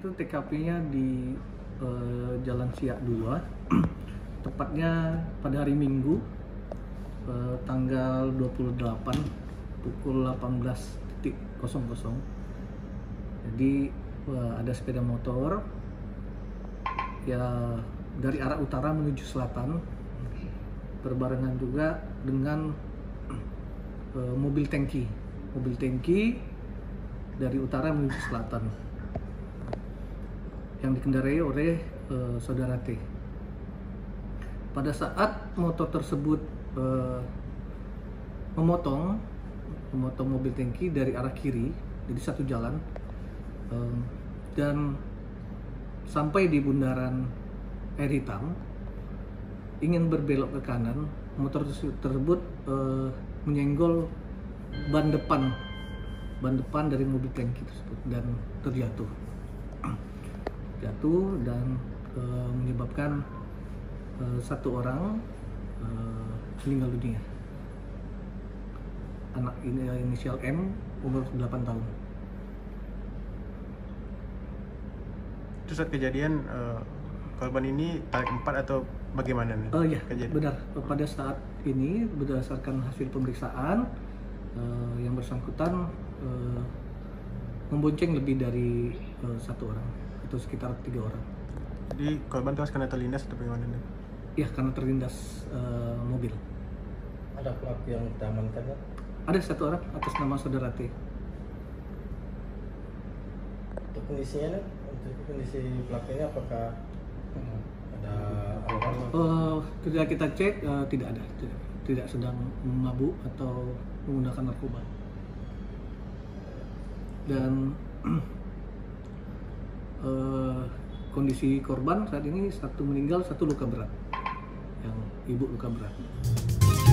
TKP-nya di eh, Jalan Siak 2, tepatnya pada hari Minggu, eh, tanggal 28 pukul 18.00. Jadi eh, ada sepeda motor ya dari arah utara menuju selatan, berbarengan juga dengan eh, mobil tangki, mobil tangki dari utara menuju selatan yang dikendarai oleh eh, saudara T. Pada saat motor tersebut eh, memotong memotong mobil tangki dari arah kiri, jadi satu jalan em, dan sampai di bundaran air hitam ingin berbelok ke kanan, motor tersebut, eh, menyenggol ban depan ban depan dari mobil tangki tersebut dan terjatuh jatuh dan eh, menyebabkan eh, satu orang eh, meninggal dunia anak ini inisial M umur 8 tahun Itu saat kejadian eh, korban ini tarik empat atau bagaimana nih? Oh iya, Kejadian. benar. Pada saat ini berdasarkan hasil pemeriksaan eh, yang bersangkutan eh, membonceng lebih dari eh, satu orang atau sekitar tiga orang. Jadi korban tewas karena terlindas atau bagaimana nih? Ya karena terlindas eh, mobil. Ada pelaku yang diamankan kan? Ada satu orang atas nama saudara T. Untuk kondisinya nih, untuk kondisi pelaku ini apakah ada apa? Ketika kita cek eh, tidak ada, tidak, tidak sedang mabuk atau menggunakan narkoba. Dan kondisi korban saat ini satu meninggal, satu luka berat. Yang ibu luka berat.